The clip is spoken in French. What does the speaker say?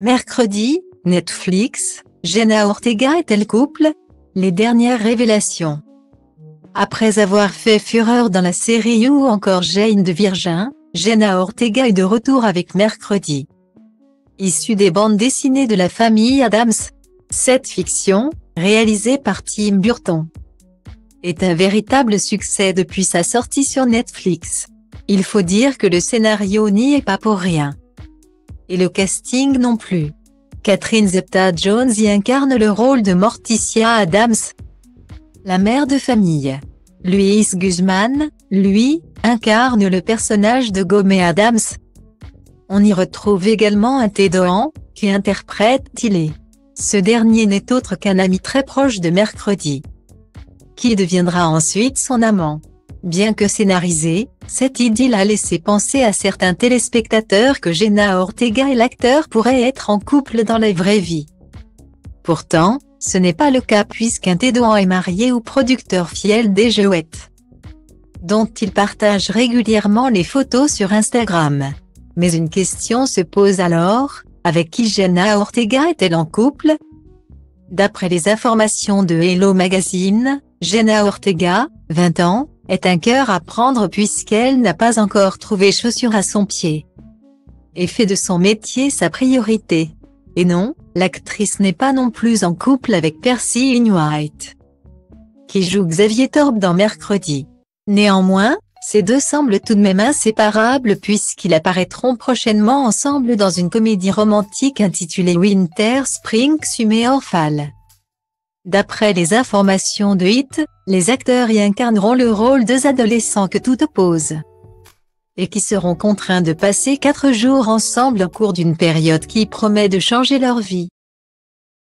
Mercredi, Netflix, Jenna Ortega est-elle couple Les dernières révélations. Après avoir fait fureur dans la série ou encore Jane de Virgin, Jenna Ortega est de retour avec Mercredi. Issue des bandes dessinées de la famille Adams, cette fiction, réalisée par Tim Burton, est un véritable succès depuis sa sortie sur Netflix. Il faut dire que le scénario n'y est pas pour rien et le casting non plus. Catherine Zepta-Jones y incarne le rôle de Morticia Adams, la mère de famille. Luis Guzman, lui, incarne le personnage de Gomé Adams. On y retrouve également un Tédoan, qui interprète Tilly. Ce dernier n'est autre qu'un ami très proche de Mercredi, qui deviendra ensuite son amant. Bien que scénarisé, cette idylle a laissé penser à certains téléspectateurs que Jenna Ortega et l'acteur pourraient être en couple dans la vraie vie. Pourtant, ce n'est pas le cas puisqu'un Tédouan est marié au producteur fiel des Jouettes, dont il partage régulièrement les photos sur Instagram. Mais une question se pose alors, avec qui Jenna Ortega est-elle en couple? D'après les informations de Hello Magazine, Jenna Ortega, 20 ans, est un cœur à prendre puisqu'elle n'a pas encore trouvé chaussure à son pied. Et fait de son métier sa priorité. Et non, l'actrice n'est pas non plus en couple avec Percy White, qui joue Xavier Torbe dans Mercredi. Néanmoins, ces deux semblent tout de même inséparables puisqu'ils apparaîtront prochainement ensemble dans une comédie romantique intitulée Winter Spring Summer Fall. D'après les informations de Hit, les acteurs y incarneront le rôle deux adolescents que tout oppose. Et qui seront contraints de passer quatre jours ensemble au cours d'une période qui promet de changer leur vie.